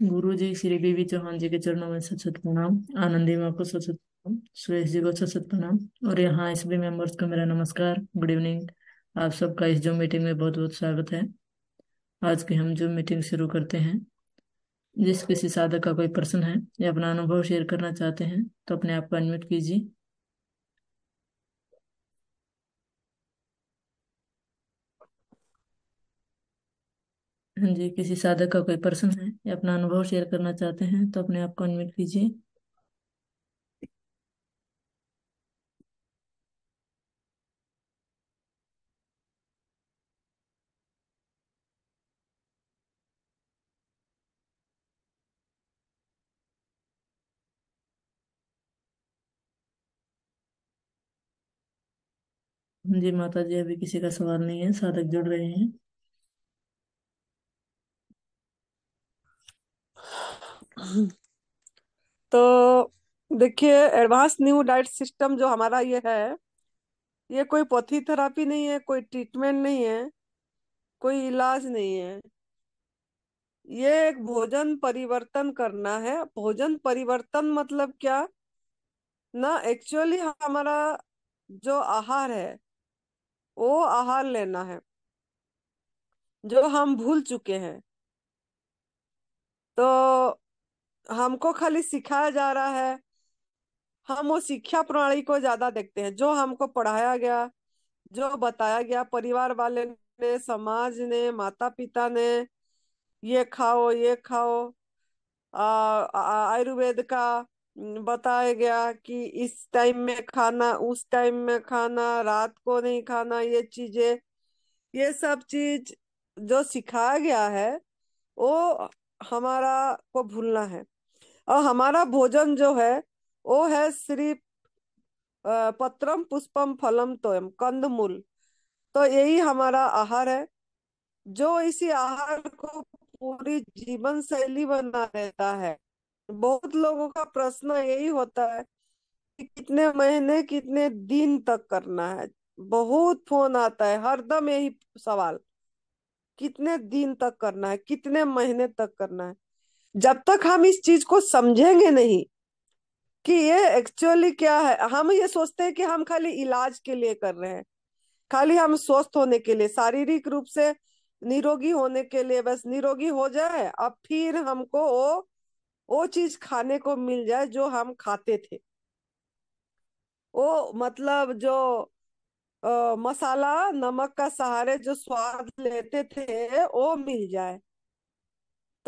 गुरु जी श्री बीबी चौहान जी के चरणों में सत प्रणाम आनंदी माँ को सत प्रणाम सुरेश जी को सत प्रणाम और यहाँ सभी मेंबर्स को मेरा नमस्कार, गुड इवनिंग। आप सबका इस जो मीटिंग में बहुत बहुत स्वागत है। आज की हम जो मीटिंग शुरू करते हैं। जिस किसी साधक का कोई प्रश्न है या अपना अनुभव शेयर करना चाहते हैं तो अपने आप को अनम्यूट कीजिए। हाँ जी किसी साधक का कोई प्रश्न है या अपना अनुभव शेयर करना चाहते हैं तो अपने आप को अनम्यूट कीजिए। हाँ जी माता जी अभी किसी का सवाल नहीं है साधक जुड़ रहे हैं। तो देखिए एडवांस न्यू डाइट सिस्टम जो हमारा ये है, ये कोई पोथी थेरापी नहीं है, कोई ट्रीटमेंट नहीं है, कोई इलाज नहीं है। ये एक भोजन परिवर्तन करना है। भोजन परिवर्तन मतलब क्या? ना एक्चुअली हमारा जो आहार है, वो आहार लेना है, जो हम भूल चुके हैं। तो हमको खाली सिखाया जा रहा है। हम वो शिक्षा प्रणाली को ज़्यादा देखते हैं, जो हमको पढ़ाया गया, जो बताया गया, परिवार वाले ने, समाज ने माता पिता ने, ये खाओ ये खाओ आयुर्वेद का बताया गया कि इस टाइम में खाना, उस टाइम में खाना, रात को नहीं खाना, ये चीज़ें, ये सब चीज़ जो सिखाया गया है, वो हमारा को भूलना है। और हमारा भोजन जो है, वो है सिर्फ़ पत्रम पुष्पम फलम तोयम, कंदमूल। तो यही हमारा आहार है। जो इसी आहार को पूरी जीवन शैली बना रहता है। बहुत लोगों का प्रश्न यही होता है कि कितने महीने, कितने दिन तक करना है? बहुत फ़ोन आता है हरदम यही सवाल। कितने दिन तक करना है? कितने महीने तक करना है? जब तक हम इस चीज़ को समझेंगे नहीं कि ये एक्चुअली क्या है हम ये सोचते हैं कि हम खाली इलाज के लिए कर रहे हैं। खाली हम स्वस्थ होने के लिए शारीरिक रूप से निरोगी होने के लिए बस निरोगी हो जाए अब फिर हमको वो वो चीज़ खाने को मिल जाए जो हम खाते थे। वो मतलब जो आ, मसाला नमक का सहारे जो स्वाद लेते थे वो मिल जाए।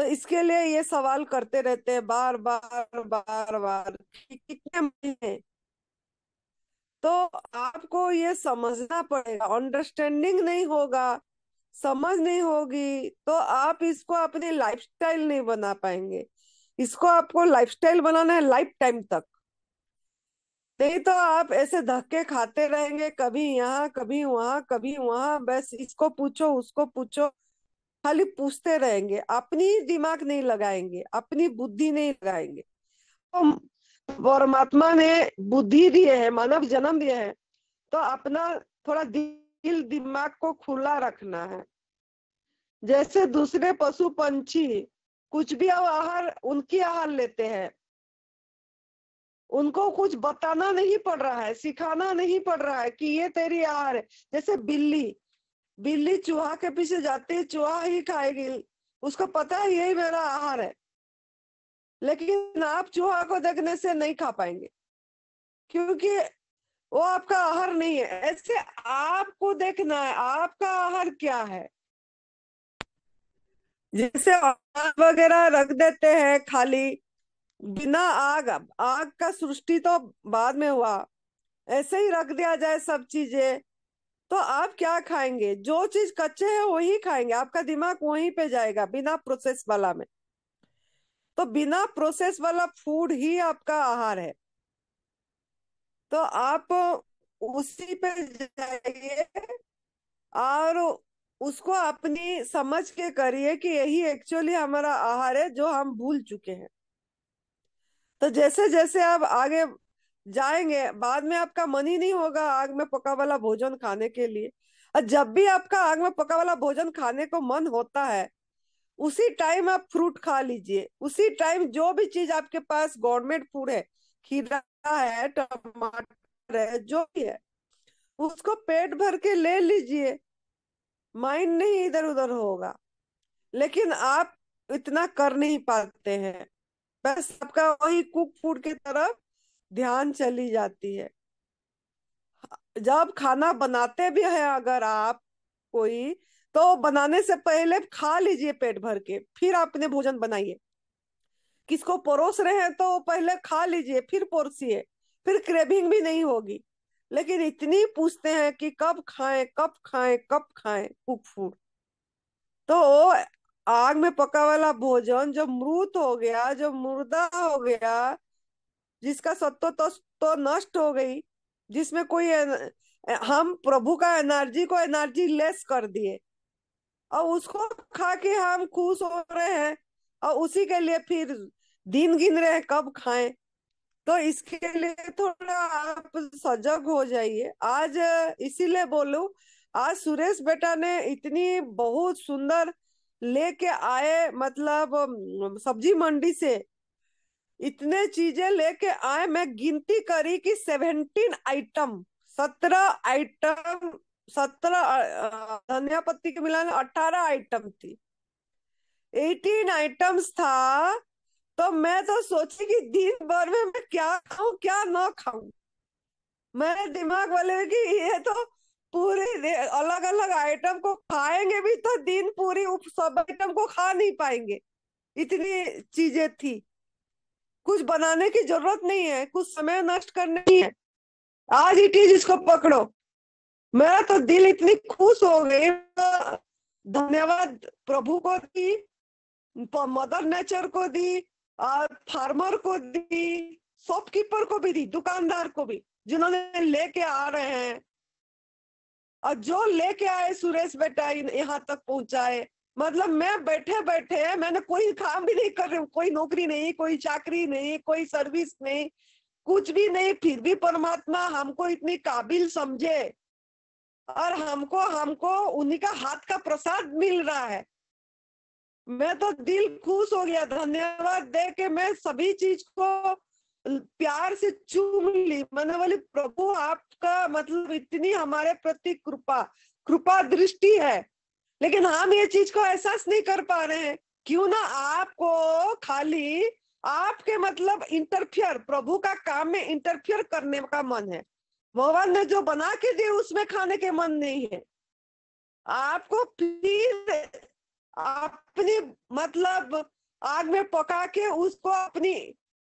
तो इसके लिए ये सवाल करते रहते हैं बार बार बार बार कितने महीने तो आपको ये समझना पड़ेगा अंडरस्टैंडिंग नहीं होगा, समझ नहीं होगी तो आप इसको अपनी लाइफस्टाइल नहीं बना पाएँगे। इसको आपको लाइफस्टाइल बनाना है लाइफ टाइम तक। नहीं तो आप ऐसे धक्के खाते रहेंगे, कभी यहाँ, कभी वहाँ कभी वहाँ, बस इसको पूछो, उसको पूछो। खाली पूछते रहेंगे, अपनी दिमाग नहीं लगाएँगे, अपनी बुद्धि नहीं लगाएँगे। तो परमात्मा ने बुद्धि दिए है, मानव जन्म दिए है तो अपना थोड़ा दिल दिमाग को खुला रखना है। जैसे दूसरे पशु पंछी कुछ भी आहार उनकी आहार लेते हैं, उनको कुछ बताना नहीं पड़ रहा है, सिखाना नहीं पड़ रहा है कि ये तेरी आहार है। जैसे बिल्ली बिल्ली चूहा के पीछे जाती है, चूहा ही खाएगी। उसको पता है यही मेरा आहार है। लेकिन आप चूहा को देखने से नहीं खा पाएँगे। क्योंकि वो आपका आहार नहीं है। ऐसे आपको देखना है, आपका आहार क्या है? जैसे वगैरह रख देते हैं खाली, बिना आग। आग का सृष्टि तो बाद में हुआ। ऐसे ही रख दिया जाए सब चीज़ें। तो आप क्या खाएँगे? जो चीज़ कच्चे है, वही खाएँगे। आपका दिमाग वहीं पे जाएगा, बिना प्रोसेस वाला में। तो बिना प्रोसेस वाला फ़ूड ही आपका आहार है। तो आप उसी पे जाइए और उसको अपनी समझ के करिए कि यही एक्चुअली हमारा आहार है, जो हम भूल चुके हैं। तो जैसे जैसे आप आगे जाएँगे। बाद में आपका मन ही नहीं होगा आग में पका वाला भोजन खाने के लिए। और जब भी आपका आग में पका वाला भोजन खाने को मन होता है, उसी टाइम आप फ्रूट खा लीजिए। उसी टाइम जो भी चीज़ आपके पास गवर्नमेंट फ़ूड है, खीरा है, टमाटर है, जो भी है, उसको पेट भर के ले लीजिए। माइंड नहीं इधर उधर होगा। लेकिन आप इतना कर नहीं पाते हैं। बस आपका वही कुक फ़ूड की तरफ़ ध्यान चली जाती है। जब खाना बनाते भी है अगर आप कोई तो बनाने से पहले खा लीजिए पेट भर के, फिर आपने भोजन बनाइए। किसको परोस रहे हैं तो पहले खा लीजिए, फिर परोसिए, फिर क्रेविंग भी नहीं होगी। लेकिन इतनी पूछते हैं कि कब खाएँ कब खाएँ कब खाएँ, कुक फ़ूड। तो आग में पका वाला भोजन जो मृत हो गया, जो मुर्दा हो गया जिसका सत्व तो, तो नष्ट हो गई जिसमें कोई हम प्रभु का एनर्जी को एनर्जी लेस कर दिए। और उसको खा के हम खुश हो रहे हैं और उसी के लिए फिर दिन गिन रहे हैं कब खाएँ। तो इसके लिए थोड़ा आप सजग हो जाइए। आज इसीलिए बोलू आज सुरेश बेटा ने इतनी बहुत सुंदर लेके आए मतलब सब्ज़ी मंडी से। इतने चीज़ें लेके आए, मैं गिनती करी कि सेवेंटीन आइटम सत्रह आइटम सत्रह धनिया पत्ती के मिलाने अठारह आइटम थी। एटीन आइटम्स था तो मैं तो सोची कि दिन भर में मैं क्या खाऊं, क्या ना खाऊं। मेरे दिमाग वाले कि ये तो पूरी अलग अलग आइटम को खाएँगे भी तो दिन पूरी सब आइटम को खा नहीं पाएँगे। इतनी चीज़ें थी। कुछ बनाने की ज़रूरत नहीं है, कुछ समय नष्ट करने है आज इट इज़ इसको पकड़ो। मेरा तो दिल इतनी खुश हो गई। धन्यवाद प्रभु को दी, मदर नेचर को दी, और फार्मर को दी, शॉपकीपर को भी दी, दुकानदार को भी, जिन्होंने लेके आ रहे हैं। और जो लेके आए सुरेश बेटा यहाँ तक पहुँचाए। मतलब मैं बैठे बैठे मैंने कोई काम भी नहीं कर रही कोई नौकरी नहीं, कोई चाकरी नहीं, कोई सर्विस नहीं, कुछ भी नहीं, फिर भी परमात्मा हमको इतनी काबिल समझे और हमको हमको उन्हीं का हाथ का प्रसाद मिल रहा है। मैं तो दिल खुश हो गया, धन्यवाद दे के मैं सभी चीज़ को प्यार से चूम ली। मैंने बोली, प्रभु, आपका मतलब इतनी हमारे प्रति कृपा कृपा दृष्टि है। लेकिन हम ये चीज़ को एहसास नहीं कर पा रहे हैं। क्यों ना आपको खाली आपके मतलब इंटरफियर प्रभु का काम में इंटरफियर करने का मन है। भगवान ने जो बना के दिए, उसमें खाने के मन नहीं है। आपको फिर अपनी मतलब आग में पका के उसको अपनी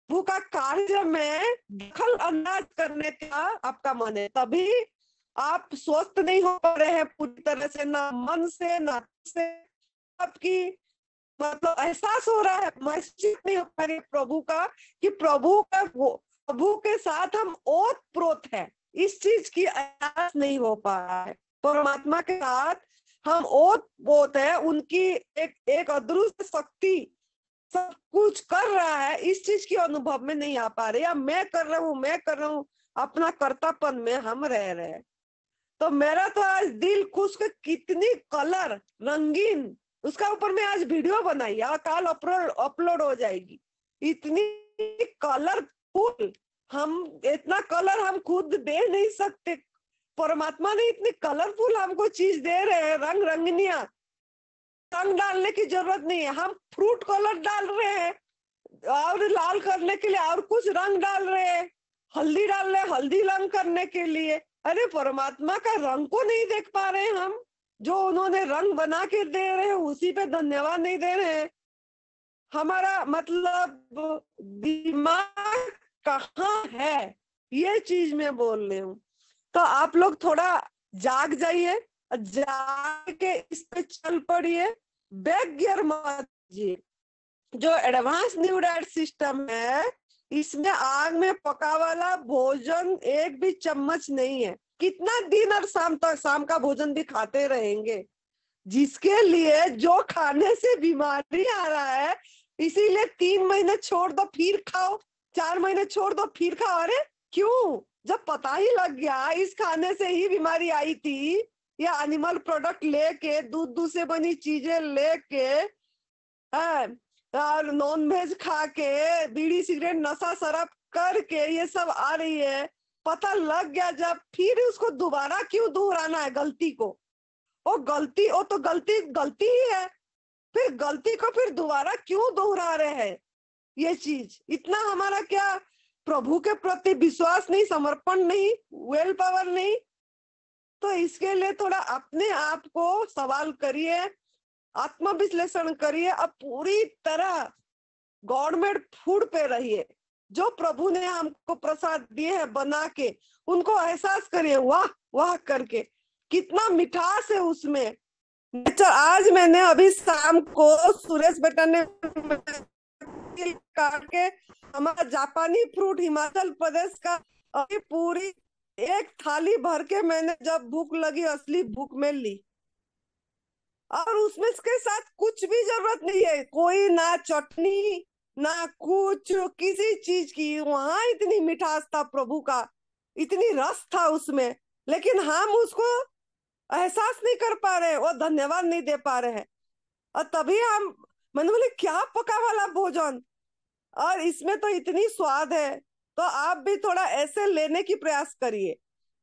प्रभु का कार्य में दखल अंदाज करने का आपका मन है। तभी आप स्वस्थ नहीं हो रहे हैं पूरी तरह से, ना मन से, ना से। आपकी मतलब एहसास हो रहा है, महसूस नहीं हो पा रही प्रभु का कि प्रभु का प्रभु के साथ हम ओत प्रोत है। इस चीज़ की एहसास नहीं हो पा रहा है। परमात्मा के साथ हम ओत पोत है, उनकी एक एक अदृश्य शक्ति सब कुछ कर रहा है, इस चीज़ की अनुभव में नहीं आ पा रहे। या मैं कर रहा हूँ, मैं कर रहा हूँ, अपना कर्तापन में हम रह रहे हैं। तो मेरा तो आज दिल खुश कितनी कलर, रंगीन। उसका ऊपर मैं आज वीडियो बनाई काल अपलोड अपलोड हो जाएगी। इतनी कलरफुल, हम इतना कलर हम खुद दे नहीं सकते। परमात्मा ने इतनी कलरफुल हमको चीज़ दे रहे हैं, रंग रंगनिया। रंग डालने की ज़रूरत नहीं है, हम फ्रूट कलर डाल रहे हैं, और लाल करने के लिए और कुछ रंग डाल रहे हैं। हल्दी डाल रहे हैं, हल्दी रंग करने के लिए। अरे परमात्मा का रंग को नहीं देख पा रहे हम। जो उन्होंने रंग बना के दे रहे हैं, उसी पे धन्यवाद नहीं दे रहे हैं। हमारा मतलब दिमाग कहाँ है, ये चीज़ मैं बोल रही हूँ। तो आप लोग थोड़ा जाग जाइए, जाग के इस पे चल पड़िए बैक गियर मत जो एडवांस न्यूडाइट सिस्टम है इसमें आग में पका वाला भोजन एक भी चम्मच नहीं है। कितना दिन और शाम तक, शाम का भोजन भी खाते रहेंगे। जिसके लिए जो खाने से बीमारी आ रहा है, इसीलिए तीन महीने छोड़ दो, फिर खाओ। चार महीने छोड़ दो, फिर खाओ। अरे, क्यों? जब पता ही लग गया, इस खाने से ही बीमारी आई थी। या एनिमल प्रोडक्ट लेके दूध दूध से बनी चीज़ें लेके, है और नॉन वेज खा के बीड़ी सिगरेट, नशा शराब करके ये सब आ रही है। पता लग गया जब फिर उसको दोबारा क्यों दोहराना है गलती को? वो गलती वो तो गलती गलती ही है। फिर गलती को फिर दोबारा क्यों दोहरा रहे हैं? ये चीज़, इतना हमारा क्या प्रभु के प्रति विश्वास नहीं, समर्पण नहीं वेल पावर नहीं? तो इसके लिए थोड़ा अपने आप को सवाल करिए। आत्मविश्लेषण करिए, अब पूरी तरह गवर्नमेंट फ़ूड पे रहिए। जो प्रभु ने हमको प्रसाद दिए हैं बना के, उनको एहसास करिए, वाह वाह करके। कितना मिठास है उसमें। अच्छा आज मैंने अभी शाम को सुरेश बेटा ने के हमारा जापानी फ्रूट हिमाचल प्रदेश का अभी पूरी एक थाली भर के मैंने जब भूख लगी, असली भूख में ली। और उसमें के साथ कुछ भी ज़रूरत नहीं है। कोई ना चटनी, ना कुछ, किसी चीज़ की। वहाँ इतनी मिठास था प्रभु का। इतनी रस था उसमें। लेकिन हम उसको एहसास नहीं कर पा रहे और धन्यवाद नहीं दे पा रहे हैं। और तभी हम, मैंने बोले, क्या पका वाला भोजन? और इसमें तो इतनी स्वाद है। तो आप भी थोड़ा ऐसे लेने की प्रयास करिए।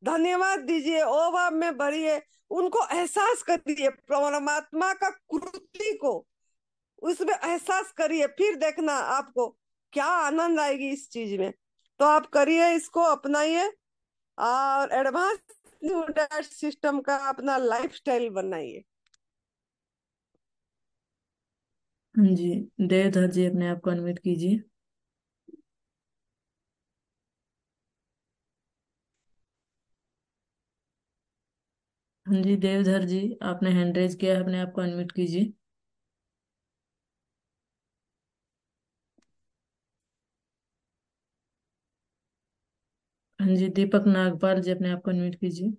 धन्यवाद दीजिए ओ भाव में भरिए उनको एहसास करिए, परमात्मा का कृति को। उसमें एहसास करिए, फिर देखना आपको क्या आनंद आएगी इस चीज़ में। तो आप करिए इसको अपनाइए और एडवांस सिस्टम का अपना लाइफस्टाइल बनाइए। जी देवधर जी अपने आप को अनम्यूट कीजिए। हाँ जी देवधर जी आपने हैंड रेज किया है अपने आप को अनम्यूट कीजिए। हाँ जी दीपक नागपाल जी अपने आप को अनम्यूट कीजिए।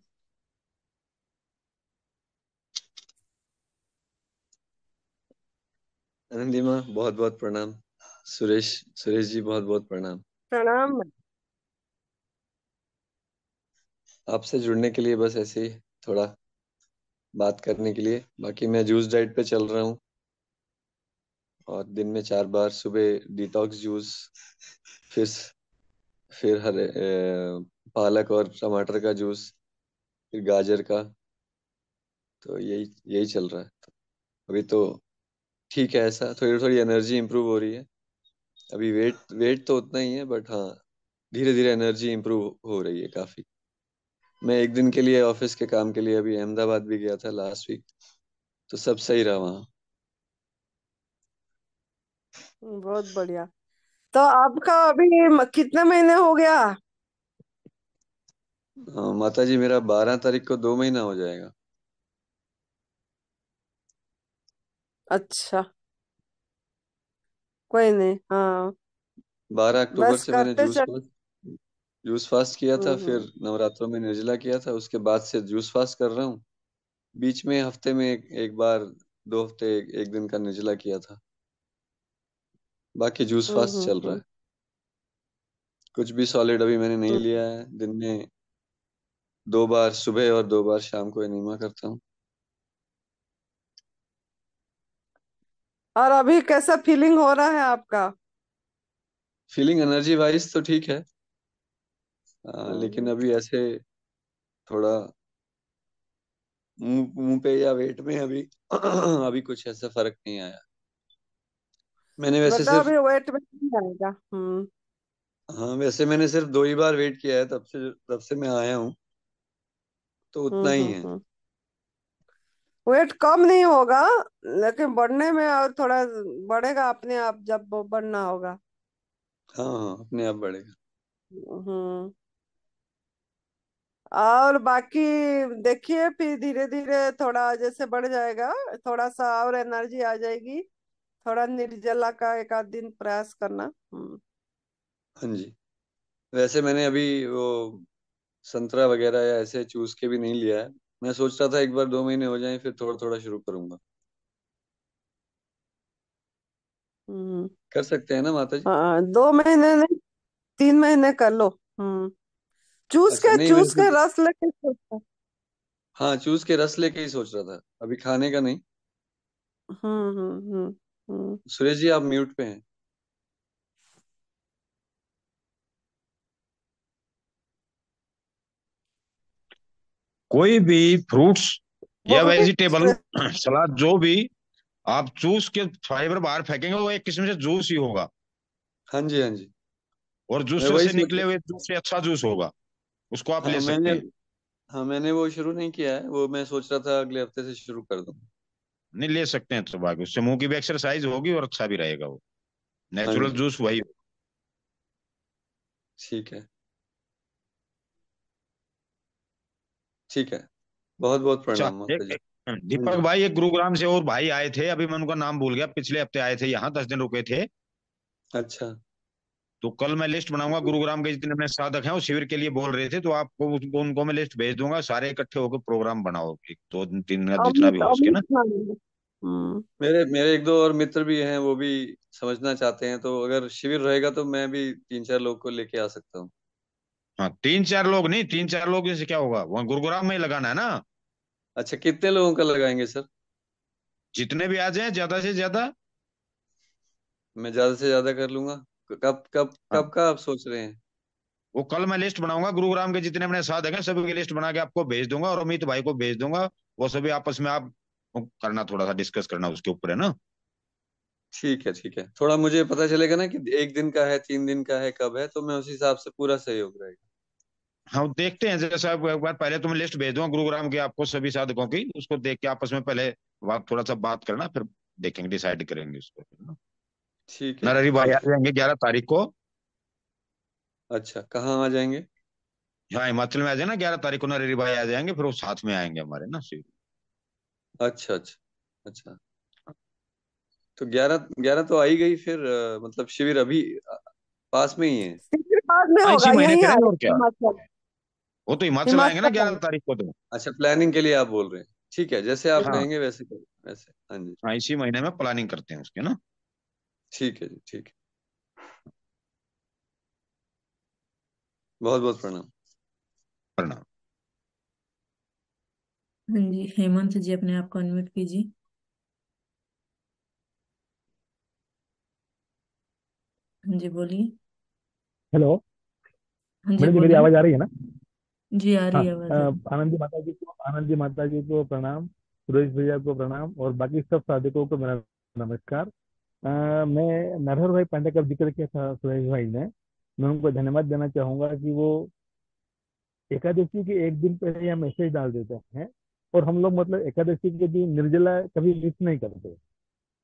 आनंदी बहुत बहुत प्रणाम। सुरेश सुरेश जी बहुत बहुत प्रणाम। प्रणाम। आपसे जुड़ने के लिए बस ऐसे ही थोड़ा बात करने के लिए। बाकी मैं जूस डाइट पे चल रहा हूँ। और दिन में चार बार सुबह डिटॉक्स जूस फिर फिर हरे पालक और टमाटर का जूस फिर गाजर का। तो यही यही चल रहा है। अभी तो ठीक है ऐसा। थोड़ी थोड़ी एनर्जी इंप्रूव हो रही है। अभी वेट वेट तो उतना ही है बट हाँ धीरे धीरे एनर्जी इंप्रूव हो रही है काफ़ी। मैं एक दिन के लिए ऑफ़िस के काम के लिए अभी अहमदाबाद भी गया था लास्ट वीक तो सब सही रहा वहाँ। बहुत बढ़िया। तो आपका अभी कितने महीने हो गया? हाँ माता जी मेरा बारह तारीख को दो महीना हो जाएगा। अच्छा। कोई नहीं हाँ। बारह अक्टूबर बस से मैंने करते जूस चल जूस फास्ट किया था हम्म फिर हम्म। नवरात्रों में निर्जला किया था उसके बाद से जूस फास्ट कर रहा हूँ। बीच में हफ़्ते में एक, एक बार दो हफ़्ते एक, एक दिन का निर्जला किया था। बाकी जूस हम्म फास्ट चल हम्म। रहा है। हम्म। कुछ भी सॉलिड अभी मैंने नहीं हम्म। लिया है दिन में दो बार सुबह और दो बार शाम को एनीमा करता हूँ। और अभी कैसा फीलिंग हो रहा है आपका? फीलिंग एनर्जी वाइज तो ठीक है। आ, हम्म लेकिन अभी ऐसे थोड़ा मुँह पे या वेट में अभी अभी कुछ ऐसा फ़र्क नहीं आया। मैंने वैसे सिर्फ़ अभी वेट में नहीं आएगा हम्म। हाँ वैसे मैंने सिर्फ़ दो ही बार वेट किया है तब से तब से मैं आया हूँ। तो हम्म उतना ही हम्म है। वेट कम नहीं होगा लेकिन बढ़ने में और थोड़ा बढ़ेगा अपने आप जब बढ़ना होगा। हाँ हाँ अपने आप बढ़ेगा। हम्म। और बाकी देखिए फिर धीरे धीरे थोड़ा जैसे बढ़ जाएगा थोड़ा सा और एनर्जी आ जाएगी। थोड़ा निर्जला का एक आध दिन प्रयास करना। हम्म। हाँ जी। वैसे मैंने अभी वो संतरा वगैरह या ऐसे चूस के भी नहीं लिया है। मैं सोच रहा था एक बार दो महीने हो जाए फिर थोड़ा थोड़ा शुरू करूँगा। हम्म। कर सकते हैं ना माता जी हाँ दो महीने नहीं तीन महीने कर लो। हम्म। चूस अच्छा के नहीं चूस वैसे के रस लेके सोचता। हाँ चूस के रस लेके ही सोच रहा था। अभी खाने का नहीं। हम्म हम्म हम्म हम्म। सुरेश जी आप म्यूट पे हैं। कोई भी फ्रूट्स या वेजिटेबल सलाद जो भी आप जूस के फाइबर बाहर फेंकेंगे वो एक किस्म से जूस ही होगा। हाँ जी हाँ जी। और जूस वही से सोच निकले हुए जूस से अच्छा जूस होगा। उसको आप हाँ ले सकते हैं। हाँ मैंने वो शुरू नहीं किया है वो मैं सोच रहा था अगले हफ़्ते से शुरू कर दूँ। नहीं ले सकते हैं तो बाकी उससे मुँह की भी एक्सरसाइज होगी और अच्छा भी रहेगा वो। हाँ नेचुरल जी जूस वही। ठीक है। ठीक है। बहुत बहुत प्रणाम एक हाँ दीपक भाई एक गुरुग्राम से और भाई आए थे अभी मैं उनका नाम भूल गया पिछले हफ़्ते आए थे यहाँ दस दिन रुके थे। अच्छा। तो कल मैं लिस्ट बनाऊँगा गुरुग्राम के जितने अपने साधक हैं वो शिविर के लिए बोल रहे थे तो आपको उनको उनको मैं लिस्ट भेज दूँगा सारे इकट्ठे होकर प्रोग्राम बनाओ एक दो दिन तीन दिन जितना भी हो सके ना। हम्म। मेरे मेरे एक दो और मित्र भी हैं वो भी समझना चाहते हैं तो अगर शिविर रहेगा तो मैं भी तीन चार लोग को लेके आ सकता हूँ। हाँ तीन चार लोग नहीं तीन चार लोग से क्या होगा वहाँ गुरुग्राम में ही लगाना है ना? अच्छा कितने लोगों का लगाएँगे सर? जितने भी आ जाए ज़्यादा से ज़्यादा? मैं ज़्यादा से ज़्यादा कर लूँगा। कब कब हाँ। कब का आप सोच रहे हैं? वो कल मैं लिस्ट बनाऊँगा गुरुग्राम के जितने अपने साधक हैं सभी की लिस्ट बना के आपको भेज दूँगा और अमित भाई को भेज दूँगा। वो सभी आपस में आप करना थोड़ा सा डिस्कस करना उसके ऊपर है ना? ठीक है ठीक है। थोड़ा मुझे पता चलेगा ना कि एक दिन का है तीन दिन का है कब है तो मैं उस हिसाब से पूरा सहयोग रहेगा। हाँ देखते हैं। जैसा एक बार पहले तुम्हें लिस्ट भेज दूँगा गुरुग्राम के आपको सभी साधकों की उसको देख के आपस में पहले थोड़ा सा बात करना फिर देखेंगे डिसाइड करेंगे उसको ना? ठीक है। नरहरी भाई आ जाएँगे ग्यारह तारीख को। अच्छा कहाँ आ जाएँगे? हाँ हिमाचल में आ जाए ना ग्यारह तारीख को नरहरी भाई आ जाएँगे फिर वो साथ में आएँगे हमारे ना शिविर अच्छा अच्छा अच्छा। तो ग्यारह ग्यारह तो आई गई फिर अ, मतलब शिविर अभी अ, पास में ही है। शिविर बाद में हाँ होगा इसी महीने यहीं करेंगे और क्या? हिमाचल। वो तो हिमाचल आएँगे ना हिमाचल ग्यारह आएगा। तारीख को तो। अच्छा प्लानिंग के लिए आप बोल रहे हैं। ठीक है जैसे आप हाँ। कहेंगे वैसे करें वैसे हाँ जी। हाँ इसी महीने में प्लानिंग करते हैं उसके ना। ठीक है जी ठीक है। बहुत बहुत प्रणाम। प्रणाम। हाँ जी हेमंत जी अपने आप को अनम्यूट कीजिए। हाँ जी बोलिए। हेलो हाँ जी मैडम जी मेरी बोलिए। आवाज़ आ रही है ना? जी आ हाँ रही है। आवाज़ अ, आनंद जी माता जी को आनंद जी माता जी को प्रणाम सुरेश भैया को प्रणाम और बाकी सब साधकों को मेरा नमस्कार। मैं नरहर भाई पांडे का ज़िक्र किया था सुरेश भाई ने। मैं उनको धन्यवाद देना चाहूँगा कि वो एकादशी के एक दिन पहले यह मैसेज डाल देते हैं और हम लोग मतलब एकादशी के दिन निर्जला कभी मिस नहीं करते।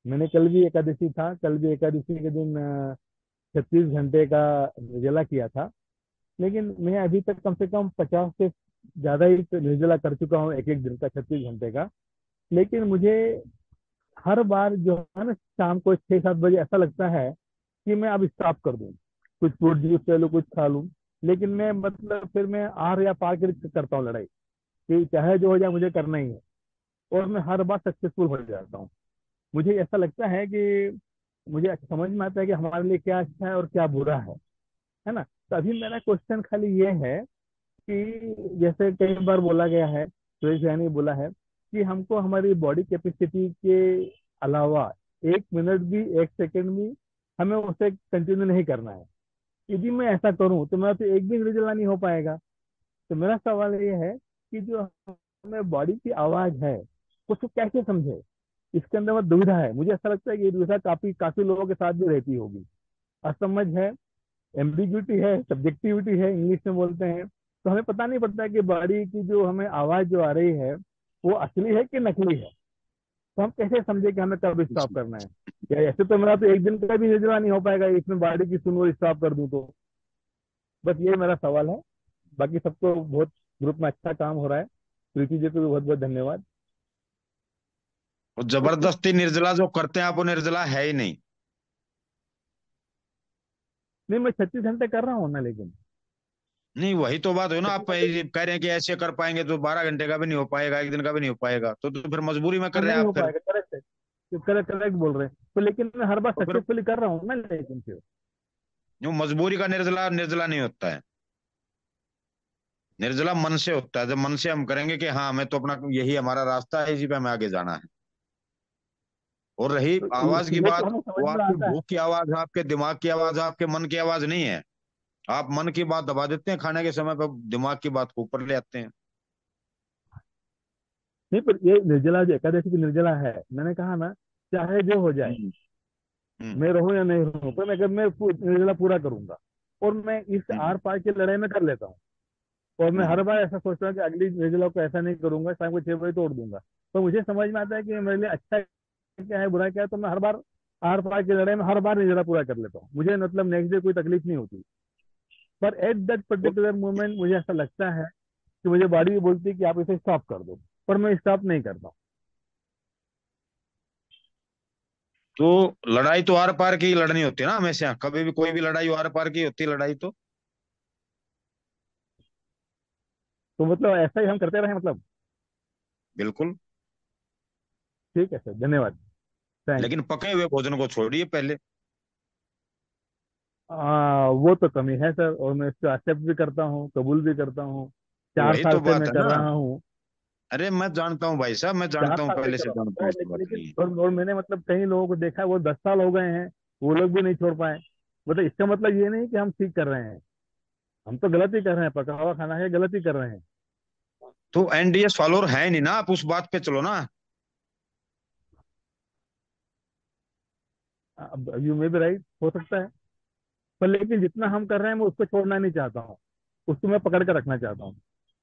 मैंने कल भी एकादशी था, कल भी एकादशी के दिन छत्तीस घंटे का निर्जला किया था। लेकिन मैं अभी तक कम से कम पचास से ज़्यादा ही निर्जला कर चुका हूँ एक एक दिन का छत्तीस घंटे का। लेकिन मुझे हर बार जो है ना, शाम को छह, सात बजे ऐसा लगता है कि मैं अब स्टॉप कर दूँ। कुछ फ्रूट जूस ले लूँ, कुछ खा लूँ। लेकिन मैं मतलब फिर मैं आर या पार कर करता हूँ लड़ाई कि चाहे जो हो जाए मुझे करना ही है। और मैं हर बार सक्सेसफुल हो जाता हूँ। मुझे ऐसा लगता है कि मुझे समझ में आता है कि हमारे लिए क्या अच्छा है और क्या बुरा है। है ना? तो अभी मेरा क्वेश्चन खाली ये है कि जैसे कई बार बोला गया है, सुरेश भैया बोला है कि हमको हमारी बॉडी कैपेसिटी के अलावा एक मिनट भी, एक सेकंड भी हमें उसे कंटिन्यू नहीं करना है। यदि मैं ऐसा करूँ तो मेरा तो एक भी रिज़ल्ट नहीं हो पाएगा। तो मेरा सवाल ये है कि जो हमें बॉडी की आवाज़ है, उसको कैसे समझे? इसके अंदर में दुविधा है। मुझे ऐसा लगता है कि ये दुविधा काफ़ी काफ़ी लोगों के साथ भी रहती होगी। असमझ है एम्बिग्यूटी है सब्जेक्टिविटी है, इंग्लिश में बोलते हैं। तो हमें पता नहीं पड़ता कि बॉडी की जो हमें आवाज़ जो आ रही है वो असली है कि नकली है? तो हम कैसे समझे कि हमें कब स्टॉप करना है? या ऐसे तो मेरा तो एक दिन का भी निर्जला नहीं हो पाएगा इसमें बॉडी की सुन स्टॉप कर दूँ तो। बस ये मेरा सवाल है। बाकी सबको बहुत ग्रुप में अच्छा काम हो रहा है। प्रीति जी को भी बहुत बहुत धन्यवाद। और ज़बरदस्ती निर्जला जो करते हैं आप वो निर्जला है ही नहीं। नहीं मैं छत्तीस घंटे कर रहा हूँ ना लेकिन। नहीं वही तो बात है ना आप कह रहे हैं कि ऐसे कर पाएँगे तो बारह घंटे का भी नहीं हो पाएगा एक दिन का भी नहीं हो पाएगा। तो, तो फिर मजबूरी में कर रहे हैं आप करेक्ट करेक्ट करेक्ट बोल रहे हैं। तो लेकिन मैं हर बार तो सक्सेसफुली कर रहा हूँ ना लेकिन फिर। जो मजबूरी का निर्जला निर्जला नहीं होता है। निर्जला मन से होता है। जब मन से हम करेंगे कि हाँ हमें तो अपना यही हमारा रास्ता है इसी पे हमें आगे जाना है। और रही तो आवाज़ की तो बात वो आपकी भूख की आवाज़ है आपके दिमाग की आवाज़ है आपके मन की आवाज़ नहीं है। आप मन की बात दबा देते हैं खाने के समय पर दिमाग की बात को ऊपर ले आते हैं। नहीं पर ये निर्जला जो एकादशी की निर्जला है। मैंने कहा ना चाहे जो हो जाए हम्म, हम्म, मैं रहूँ या नहीं रहूँ पर मैं मैं निर्जला पूरा करूँगा और मैं इस हम्म, आर पार की लड़ाई में कर लेता हूँ और मैं। हर बार ऐसा सोचता हूँ कि अगली निर्जला को ऐसा नहीं करूँगा शाम को छह बजे तोड़ दूँगा। तो मुझे समझ में आता है कि मेरे लिए अच्छा क्या है बुरा क्या है तो मैं हर बार आर पार की लड़ाई में हर बार निर्जला पूरा कर लेता हूँ। मुझे मतलब नेक्स्ट डे कोई तकलीफ़ नहीं होती। पर एट दैट पर्टिकुलर मोमेंट मुझे ऐसा लगता है कि मुझे बॉडी भी बोलती है कि आप इसे स्टॉप कर दो पर मैं स्टॉप नहीं करता तो लड़ाई तो आर पार की लड़नी होती है ना हमेशा कभी भी कोई भी लड़ाई आर पार की होती है लड़ाई तो। तो मतलब ऐसा ही हम करते रहे मतलब? बिल्कुल। ठीक है सर धन्यवाद। लेकिन पके हुए भोजन को छोड़िए पहले। आ, वो तो कमी है सर और मैं इसको एक्सेप्ट भी करता हूँ कबूल भी करता हूँ। चार वही साल तो से बात मैं है कर ना। रहा हूँ। अरे मैं जानता हूँ भाई साहब मैं चार जानता हूँ साल से पहले कर से रहा जानता हूँ। ऐसी लेकिन बात लेकिन नहीं है। और, और मैंने मतलब कई लोगों को देखा है वो दस साल हो गए हैं वो लोग भी नहीं छोड़ पाए। मतलब इसका मतलब ये नहीं कि हम ठीक कर रहे हैं। हम तो गलत ही कर रहे हैं पका हुआ खाना है गलत ही कर रहे हैं। तो एनडीएस फॉलोअर है नहीं ना आप उस बात पे चलो ना। अब यू मे बी राइट हो सकता है। पर लेकिन जितना हम कर रहे हैं मैं उसको छोड़ना नहीं चाहता हूँ। उसको मैं पकड़ कर रखना चाहता हूँ।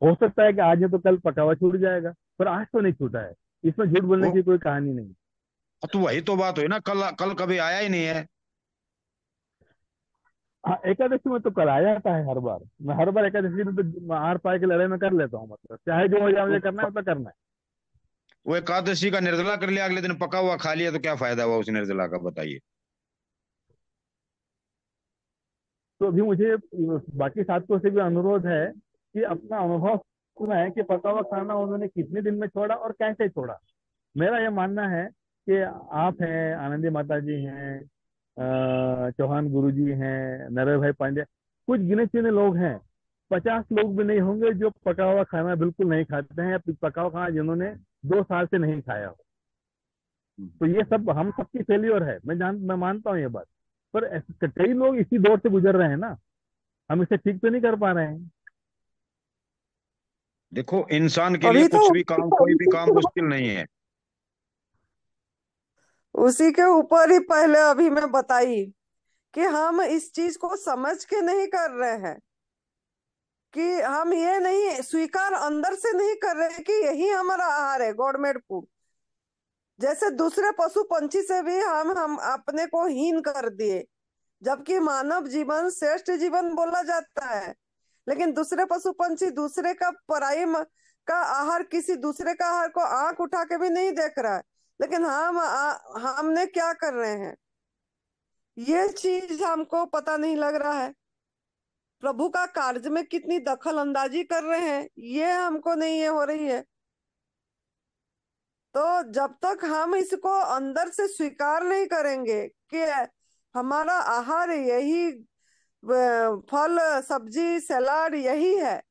हो सकता है कि आज नहीं तो कल पका हुआ छूट जाएगा पर आज तो नहीं छूटा है। इसमें झूठ बोलने की कोई कहानी नहीं। तो वही तो बात हुई ना कल कल कभी आया ही नहीं है। हाँ एकादशी में तो कल आ जाता है हर बार। मैं हर बार एकादशी में तो आर पाए की लड़ाई में कर लेता हूँ मतलब। चाहे जो हो जाए मुझे करना है तो करना है। वो एकादशी का निर्जला कर लिया अगले दिन पका हुआ खा लिया तो क्या फ़ायदा हुआ उस निर्जला का बताइए। तो अभी मुझे बाकी साथियों से भी अनुरोध है कि अपना अनुभव सुनाए कि पका हुआ खाना उन्होंने कितने दिन में छोड़ा और कैसे छोड़ा। मेरा यह मानना है कि आप हैं आनंदी माता जी हैं चौहान गुरु जी हैं नरेश भाई पांडे कुछ गिने चुने लोग हैं। पचास लोग भी नहीं होंगे जो पका हुआ खाना बिल्कुल नहीं खाते हैं या पका हुआ खाना जिन्होंने दो साल से नहीं खाया हो। तो ये सब हम सबकी फेल्योर है। मैं जान मैं मानता हूँ ये बात। पर कई लोग इसी दौर से गुजर रहे हैं ना। हम इसे ठीक तो नहीं कर पा रहे हैं। देखो इंसान के लिए तो कुछ भी काम कोई भी काम मुश्किल नहीं है। उसी के ऊपर ही पहले अभी मैं बताई कि हम इस चीज़ को समझ के नहीं कर रहे हैं कि हम ये नहीं स्वीकार अंदर से नहीं कर रहे कि यही हमारा आहार है गॉडमेड फ़ूड जैसे दूसरे पशु पंछी से भी हम हम अपने को हीन कर दिए जबकि मानव जीवन श्रेष्ठ जीवन बोला जाता है। लेकिन दूसरे पशु पंछी दूसरे का पराई का आहार किसी दूसरे का आहार को आँख उठा के भी नहीं देख रहा है। लेकिन हम आ, हमने क्या कर रहे हैं? ये चीज़ हमको पता नहीं लग रहा है। प्रभु का कार्य में कितनी दखल अंदाजी कर रहे हैं ये हमको नहीं ये हो रही है। तो जब तक हम इसको अंदर से स्वीकार नहीं करेंगे कि हमारा आहार यही फल सब्ज़ी सलाद यही है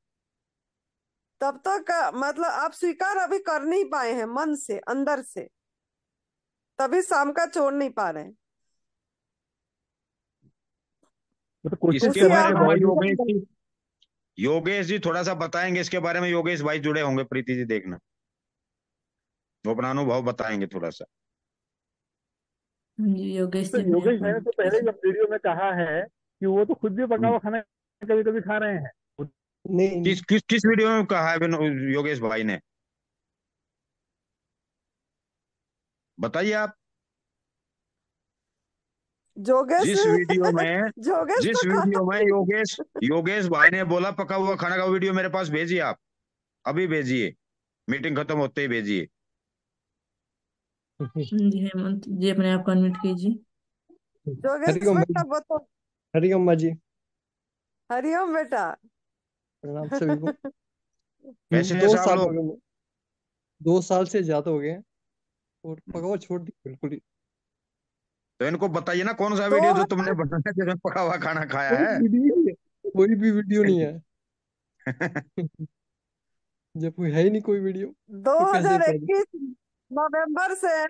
तब तक मतलब आप स्वीकार अभी कर नहीं पाए हैं मन से अंदर से। तभी शाम का छोड़ नहीं पा रहे हैं। इसके बहुत योगेश जी योगेश जी थोड़ा सा बताएँगे इसके बारे में योगेश भाई जुड़े होंगे प्रीति जी देखना। वो अपना अनुभव बताएँगे थोड़ा सा। योगेश तो योगेश मैंने तो पहले ही वीडियो में कहा है कि वो तो खुद भी पका हुआ खाना कभी कभी खा रहे हैं। नहीं किस किस किस वीडियो में कहा है योगेश भाई ने? बताइए आप। जोगेश जिस वीडियो में जोगेश जिस वीडियो में योगेश योगेश भाई ने बोला पका हुआ खाना का वीडियो मेरे पास भेजिए आप। अभी भेजिए। मीटिंग खत्म होते ही भेजिए। जी हेमंत जी अपने आप को अनम्यूट कीजिए। जोगेश हरिओम बेटा बताओ हरिओम माँ जी। हरिओम बेटा। प्रणाम सभी को। कैसे हैं दो साल? हो गए। दो साल से ज़्यादा हो गए हैं। और पकावा छोड़ दी बिल्कुल ही। तो इनको बताइए ना कौन सा दो वीडियो जो तुमने बनाया जिसमें पका हुआ खाना खाया कोई है? वीडियो नहीं है। कोई भी वीडियो नहीं है। जब कोई है ही नहीं कोई वीडियो तो कैसे पता 2021 नवंबर से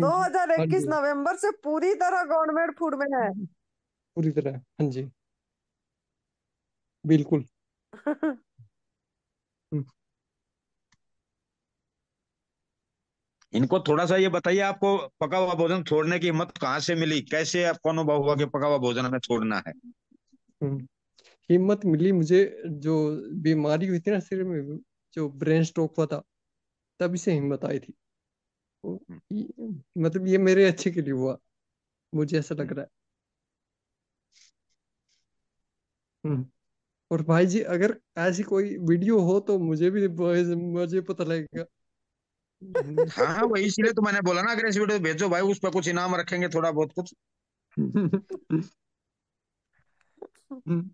2021 जी। नवंबर से पूरी तरह गवर्नमेंट फ़ूड में है। पूरी तरह हाँ जी। बिल्कुल। इनको थोड़ा सा ये बताइए आपको पका हुआ भोजन छोड़ने की हिम्मत कहाँ से मिली? कैसे आपको अनुभव हुआ कि पका हुआ भोजन हमें छोड़ना है? हम्म। हिम्मत मिली मुझे जो बीमारी हुई थी ना सिर में जो ब्रेन स्ट्रोक हुआ था। तभी से हिम्मत आई थी। तो ये- मतलब ये मेरे अच्छे के लिए हुआ। मुझे ऐसा लग रहा है। हम्म। और भाई जी अगर ऐसी कोई वीडियो हो तो मुझे भी मुझे पता लगेगा। हम्म, हाँ वही इसलिए तो मैंने बोला ना अगर इस वीडियो भेजो भाई उस पर कुछ इनाम रखेंगे थोड़ा बहुत कुछ। हम्म,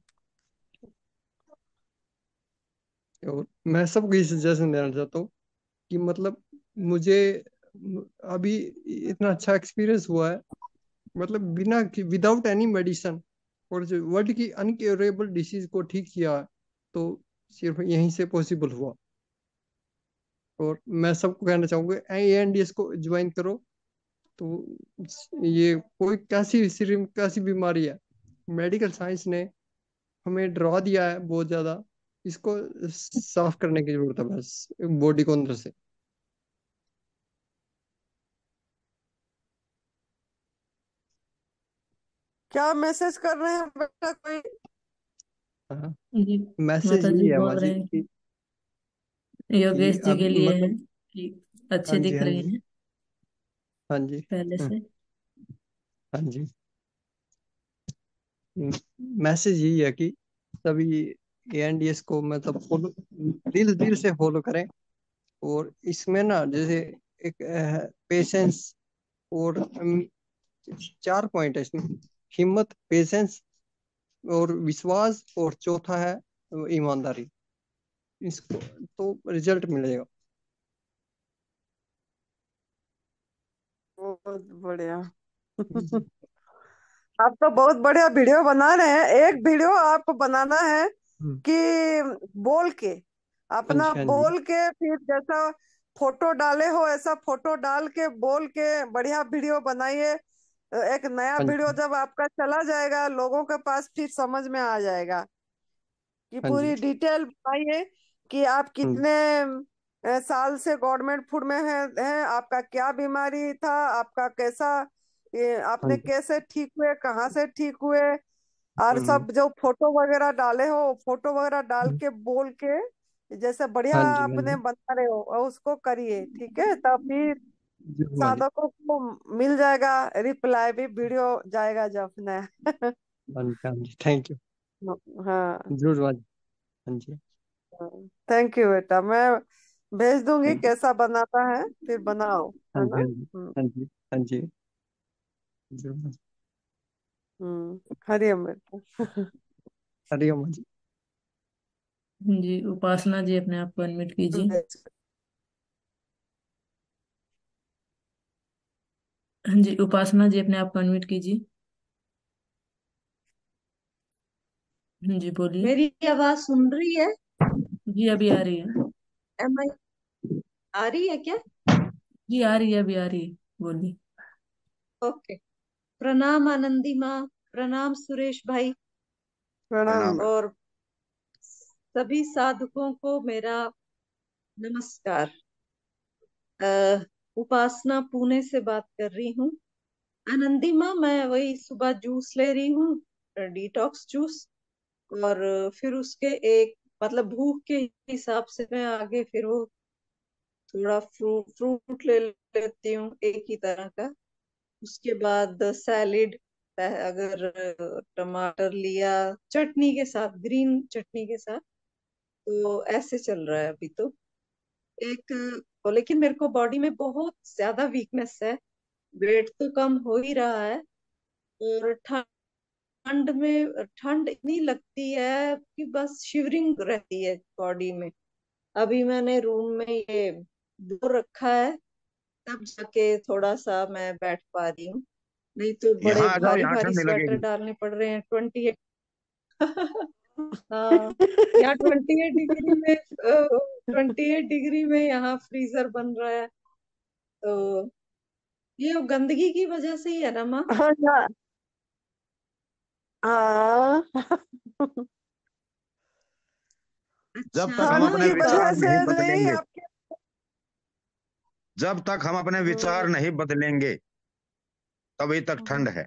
और मैं सबको ये सजेशन देना चाहता हूँ। कि मतलब मुझे अभी इतना अच्छा एक्सपीरियंस हुआ है। मतलब बिना विदाउट एनी मेडिसिन और जो वर्ल्ड की अनक्योरेबल डिसीज को ठीक किया तो सिर्फ़ यहीं से पॉसिबल हुआ। और मैं सबको कहना चाहूँगा ए एन डी एस को ज्वाइन करो। तो ये कोई कैसी सिर्फ़ कैसी बीमारी है? मेडिकल साइंस ने हमें डरा दिया है बहुत ज़्यादा। इसको साफ़ करने की ज़रूरत है बस बॉडी को अंदर से। क्या मैसेज कर रहे हैं बेटा कोई? हाँ। जी मैसेज माता जी यही है बोल माँ रहे जी हैं कि। कि योगेश कि जी अब के लिए है मतलब कि अच्छे हाँ जी दिख हाँ रही जी। हैं। हाँ जी। पहले हाँ। से। हाँ जी। मैसेज यही है कि सभी एएनडीएस को मतलब फॉलो दिल दिल से फॉलो करें। और इसमें ना जैसे एक पेशेंस और चार पॉइंट है इसमें। हिम्मत पेशेंस और विश्वास और चौथा है ईमानदारी। इसको तो रिज़ल्ट मिलेगा। बहुत बढ़िया। आप तो बहुत बढ़िया वीडियो बना रहे हैं। एक वीडियो आपको बनाना है। हम्म, कि बोल के अपना हाँ बोल के फिर जैसा फ़ोटो डाले हो ऐसा फ़ोटो डाल के बोल के बढ़िया वीडियो बनाइए। एक नया हाँ वीडियो जब आपका चला जाएगा लोगों के पास फिर समझ में आ जाएगा कि हाँ पूरी डिटेल बताइए कि आप हम्म, कितने साल से गवर्नमेंट फ़ूड में है, है आपका क्या बीमारी था आपका कैसा हाँ आपने कैसे ठीक हुए कहाँ से ठीक हुए और हम्म, सब जो फ़ोटो वगैरह डाले हो फ़ोटो वगैरह डाल हम्म, के बोल के जैसे बढ़िया हाँ जी हाँ आपने जी। बना रहे हो और उसको करिए ठीक है? तब फिर ज़रूर। हाँ जी साधकों को मिल जाएगा रिप्लाई भी वीडियो जाएगा जब नया। हाँ जी हाँ जी थैंक यू। हाँ। ज़रूर हाँ जी हाँ जी। थैंक यू बेटा मैं भेज दूँगी थैंक यू कैसा बनाता है फिर बनाओ हाँ है जी ना? हाँ जी हम्म। हाँ जी हाँ जी। ज़रूर। हम्म हरिओम बेटा हरिओम हाँ जी। जी उपासना जी अपने आप को अनम्यूट कीजिए। हाँ जी उपासना जी अपने आप को अनम्यूट कीजिए। हाँ जी बोलिए। मेरी आवाज़ सुन रही है? जी अभी आ रही है। एम आई आ रही है क्या? जी आ रही है अभी आ रही है बोलिए। ओके प्रणाम आनंदी माँ प्रणाम सुरेश भाई। प्रणाम। और सभी साधकों को मेरा नमस्कार। उपासना पुणे से बात कर रही हूँ। आनंदी माँ मैं वही सुबह जूस ले रही हूँ डिटॉक्स जूस। और फिर उसके एक मतलब भूख के हिसाब से मैं आगे फिर वो थोड़ा फ्रूट फ्रूट ले लेती हूँ एक ही तरह का। उसके बाद सैलिड अगर, टमाटर लिया, चटनी के साथ, ग्रीन चटनी के साथ तो ऐसे चल रहा है अभी तो। एक तो लेकिन मेरे को बॉडी में बहुत ज़्यादा वीकनेस है। वेट तो कम हो ही रहा है, और ठंड में, ठंड इतनी लगती है कि बस शिवरिंग रहती है बॉडी में। अभी मैंने रूम में ये डोर रखा है तब जाके थोड़ा सा मैं बैठ पा रही हूँ। नहीं तो बड़े यहाँ भारी यहाँ भारी स्वेटर डालने पड़ रहे हैं ट्वेंटी एट हाँ यहाँ ट्वेंटी एट डिग्री में ट्वेंटी एट डिग्री में यहाँ फ्रीजर बन रहा है। तो ये गंदगी की वजह से ही है ना माँ? हाँ हाँ। जब अच्छा तक हम अपने विचार नहीं नहीं बदलेंगे। आपके जब तक हम अपने विचार हम्म। नहीं बदलेंगे तभी तक ठंड है।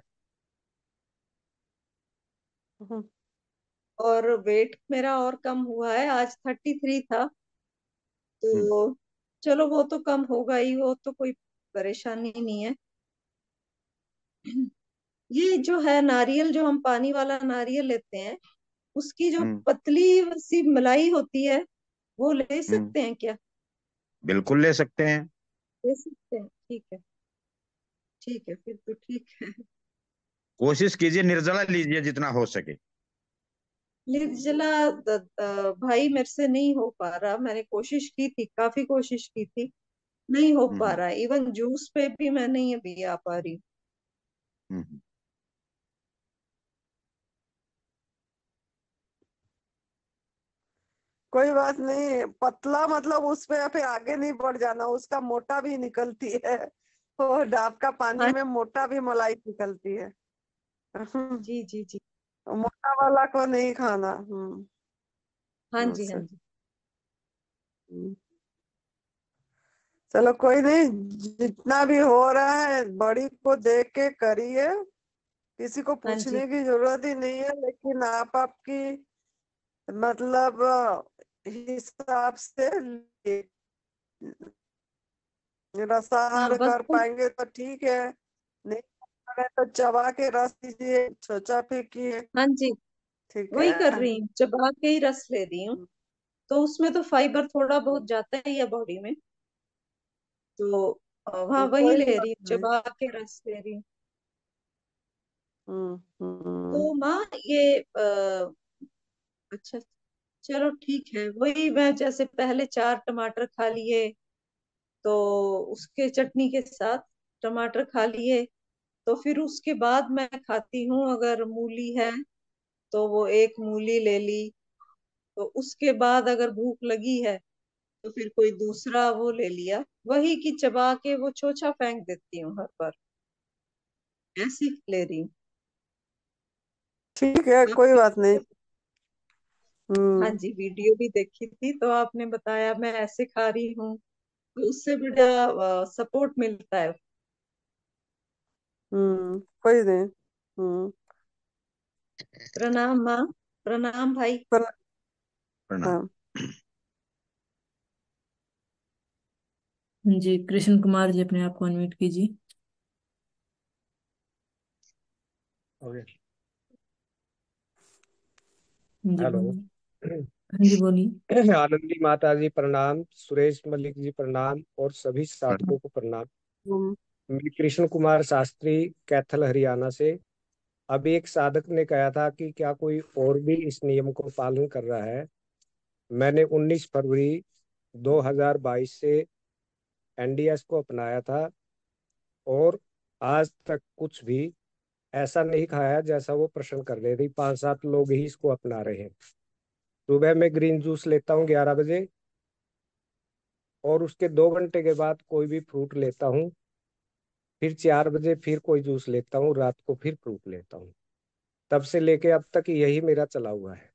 हम्म, और वेट मेरा और कम हुआ है आज थर्टी थ्री था। हम्म, तो चलो वो तो कम होगा ही वो तो कोई परेशानी नहीं है। ये जो है नारियल जो हम पानी वाला नारियल लेते हैं उसकी जो हम्म, पतली सी मलाई होती है वो ले हम्म, सकते हैं क्या? बिल्कुल ले सकते हैं। ले सकते हैं ठीक है। ठीक है फिर तो ठीक है। कोशिश कीजिए निर्जला लीजिए जितना हो सके। निर्जला द- द- भाई मेरे से नहीं हो पा रहा। मैंने कोशिश की थी काफ़ी कोशिश की थी नहीं हो पा हम्म, रहा। इवन जूस पे भी मैं नहीं अभी आ पा रही। हम्म, कोई बात नहीं पतला मतलब उसमें फिर आगे नहीं बढ़ जाना उसका मोटा भी निकलती है। वो डाब का पानी हाँ। में मोटा भी मलाई निकलती है। जी जी जी। मोटा वाला को नहीं खाना हम्म। हाँ जी हाँ जी। हम्म। चलो कोई नहीं जितना भी हो रहा है बड़ी को देख के करिए। किसी को हाँ पूछने की ज़रूरत ही नहीं है लेकिन आप आपकी मतलब हिसाब से रसाहार कर पाएँगे तो ठीक है। नहीं तो चबा के रस दीजिए सोचा फेंकिए हाँ जी ठीक वही कर रही हूँ चबा के ही रस ले रही हूँ। तो उसमें तो फाइबर थोड़ा बहुत जाता ही है बॉडी में। तो हाँ वही ले रही हूँ चबा के रस ले रही हूँ। हम्म हम्म। तो माँ ये आ, अच्छा चलो ठीक है वही मैं जैसे पहले चार टमाटर खा लिए तो उसके चटनी के साथ टमाटर खा लिए तो फिर उसके बाद मैं खाती हूँ अगर मूली है तो वो एक मूली ले ली तो उसके बाद अगर भूख लगी है तो फिर कोई दूसरा वो ले लिया। वही की चबा के वो चोचा फेंक देती हूँ हर बार। ऐसी ले रही हूँ। ठीक है कोई बात नहीं। हाँ हम्म जी वीडियो भी देखी थी तो आपने बताया मैं ऐसे खा रही हूँ तो उससे बड़ा सपोर्ट मिलता है। हम्म कोई नहीं हम्म। प्रणाम माँ प्रणाम भाई। पर प्रणाम। हाँ। जी कृष्ण कुमार जी अपने आप को अनम्यूट कीजिए। ओके जी हेलो हाँ जी बोलिए। आनंदी माता जी प्रणाम सुरेश मलिक जी प्रणाम और सभी साधकों को प्रणाम। मैं कृष्ण कुमार शास्त्री कैथल हरियाणा से। अभी एक साधक ने कहा था कि क्या कोई और भी इस नियम को पालन कर रहा है? मैंने 19 फरवरी 2022 से एनडीएस को अपनाया था और आज तक कुछ भी ऐसा नहीं खाया जैसा वो प्रश्न कर रहे थे। पाँच सात लोग ही इसको अपना रहे हैं। सुबह में ग्रीन जूस लेता हूँ ग्यारह बजे और उसके दो घंटे के बाद कोई भी फ्रूट लेता हूँ। फिर चार बजे फिर कोई जूस लेता हूँ रात को फिर फ्रूट लेता हूँ। तब से लेके अब तक यही मेरा चला हुआ है।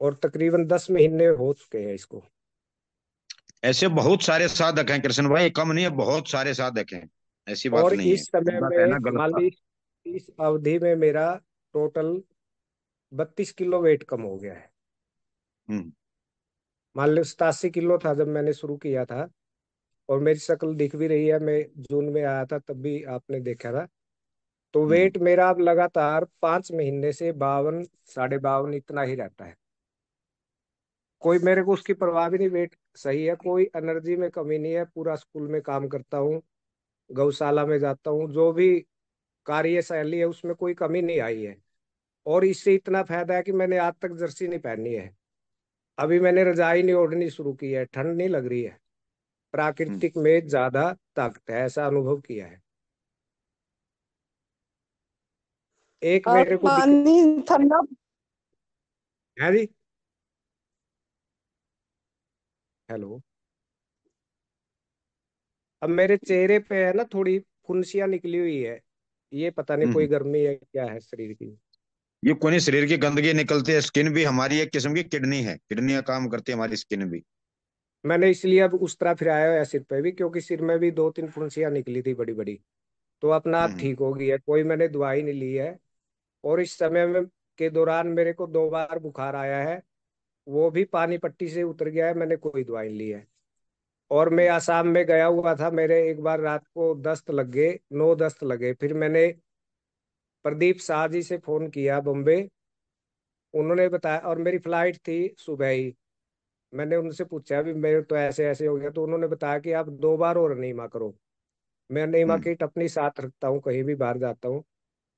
और तकरीबन दस महीने हो चुके हैं इसको। ऐसे बहुत सारे साधक हैं कृष्ण भाई कम नहीं है बहुत सारे साधक हैं। ऐसी बात और नहीं है। इस समय में इस अवधि में मेरा टोटल बत्तीस किलो वेट कम हो गया है। हम्म। मान लो सतासी किलो था जब मैंने शुरू किया था और मेरी शक्ल दिख भी रही है मैं जून में आया था तब भी आपने देखा था। तो हम्म। वेट मेरा अब लगातार पाँच महीने से बावन साढ़े बावन इतना ही रहता है। कोई मेरे को उसकी परवाह भी नहीं वेट सही है कोई एनर्जी में कमी नहीं है पूरा स्कूल में काम करता हूँ गौशाला में जाता हूँ जो भी कार्यशैली है उसमें कोई कमी नहीं आई है। और इससे इतना फ़ायदा है कि मैंने आज तक जर्सी नहीं पहनी है। अभी मैंने रजाई नहीं ओढ़नी शुरू की है ठंड नहीं लग रही है। हम्म। प्राकृतिक में ज़्यादा ताकत है ऐसा अनुभव किया है। एक मेरे को पानी ठंडा है जी? हेलो। अब मेरे चेहरे पे है ना थोड़ी फुंसियाँ निकली हुई है। ये पता नहीं कोई हम्म। गर्मी है क्या है शरीर की। ये कोई शरीर की गंदगी निकलती है स्किन भी हमारी एक किस्म की किडनी है किडनी का काम करती है हमारी स्किन भी। मैंने इसलिए अब उस तरह फिर आया सिर पे भी क्योंकि सिर में भी दो तीन फुंसियाँ निकली थी बड़ी बड़ी तो अपना आप हम्म। ठीक हो गई है कोई मैंने दवाई नहीं ली है। और इस समय में के दौरान मेरे को दो बार बुखार आया है वो भी पानी पट्टी से उतर गया है मैंने कोई दवाई नहीं ली है। और मैं आसाम में गया हुआ था मेरे एक बार रात को दस्त लग गए नौ दस्त लगे फिर मैंने प्रदीप शाह जी से फ़ोन किया बॉम्बे। उन्होंने बताया और मेरी फ़्लाइट थी सुबह ही। मैंने उनसे पूछा भी मेरे तो ऐसे ऐसे हो गया। तो उन्होंने बताया कि आप दो बार और अनीमा करो। मैं अनीमा हम्म। किट अपनी साथ रखता हूँ कहीं भी बाहर जाता हूँ।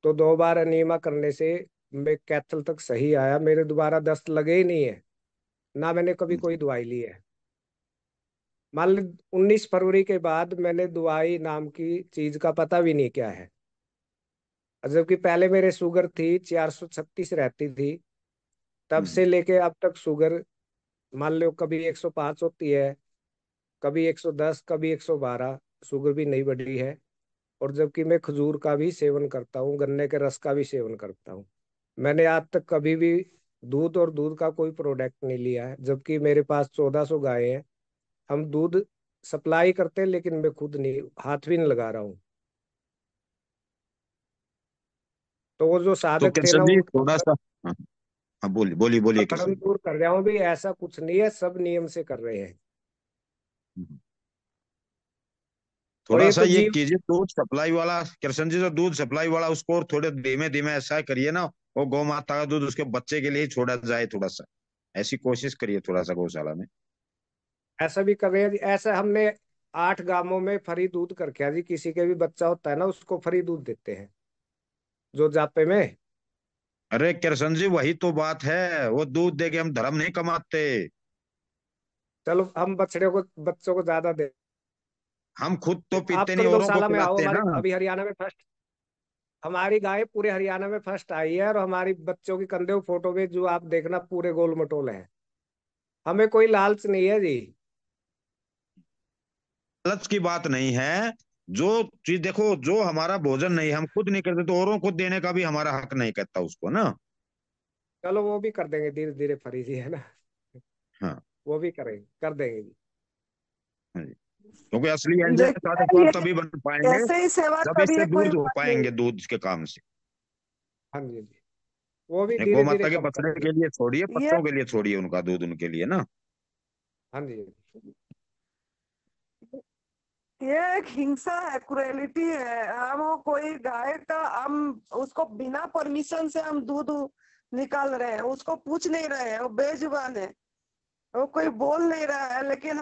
तो दो बार अनीमा करने से मैं कैथल तक सही आया। मेरे दोबारा दस्त लगे ही नहीं है। ना मैंने कभी हम्म। कोई दवाई ली है। मान ली उन्नीस फरवरी के बाद मैंने दवाई नाम की चीज़ का पता भी नहीं क्या है। जबकि पहले मेरे शुगर थी चार सौ छत्तीस रहती थी। तब हम्म। से लेके अब तक शुगर मान लो कभी एक सौ पाँच होती है कभी एक सौ दस कभी एक सौ बारह शुगर भी नहीं बढ़ी है। और जबकि मैं खजूर का भी सेवन करता हूँ गन्ने के रस का भी सेवन करता हूँ। मैंने आज तक कभी भी दूध और दूध का कोई प्रोडक्ट नहीं लिया है जबकि मेरे पास चौदह सौ गाय हैं। हम दूध सप्लाई करते हैं लेकिन मैं खुद नहीं हाथ भी नहीं लगा रहा हूँ। तो वो जो तो साधक थे कैसे ना उनका थोड़ा सा हाँ हाँ, बोलिए बोलिए बोलिए कैसे भ्रम दूर कर रहा हूँ भी ऐसा कुछ नहीं है सब नियम से कर रहे हैं। और थोड़ा ये सा तो ये कीजिए दूध सप्लाई वाला कृष्ण जी जो दूध सप्लाई वाला उसको और थोड़े धीमे धीमे ऐसा करिए ना वो गौ माता का दूध उसके बच्चे के लिए ही छोड़ा जाए थोड़ा सा। ऐसी कोशिश करिए थोड़ा सा गौशाला में। ऐसा भी कर रहे हैं ऐसा हमने आठ गाँवों में फ्री दूध करके है जी किसी के भी बच्चा होता है ना उसको फ्री दूध देते हैं। जो जापे में? अरे कृष्ण जी वही तो बात है। वो दूध दे के हम धर्म नहीं कमाते। चलो हम बछड़े को बच्चों को ज़्यादा दे। हम खुद तो पीते नहीं औरों को में आओ पिलाते हमारी ना। अभी हरियाणा में फ़र्स्ट हमारी गाय पूरे हरियाणा में फ़र्स्ट आई है और हमारी बच्चों की कंधे फ़ोटो में जो आप देखना पूरे गोल मटोल है। हमें कोई लालच नहीं है जी। लालच की बात नहीं है। जो चीज़ देखो जो हमारा भोजन नहीं हम खुद नहीं करते तो औरों को देने का भी हमारा हक नहीं कहता उसको ना? चलो वो भी कर देंगे धीरे धीरे फ्री जी है ना? हाँ। वो भी करेंगे कर देंगे जी। हाँ क्योंकि असली तो तभी बन पाएँगे जब इससे दूर हो पाएँगे दूध के काम से। हाँ जी जी। वो भी गौ माता के बछड़े के लिए छोड़िए पत्तों के लिए छोड़िए उनका दूध उनके लिए ना? हाँ जी। ये एक हिंसा है क्रुएलिटी है। हम कोई गाय का, हम उसको बिना परमिशन से हम दूध निकाल रहे हैं, उसको पूछ नहीं रहे हैं, वो बेजुबान है। वो कोई बोल नहीं रहा है, लेकिन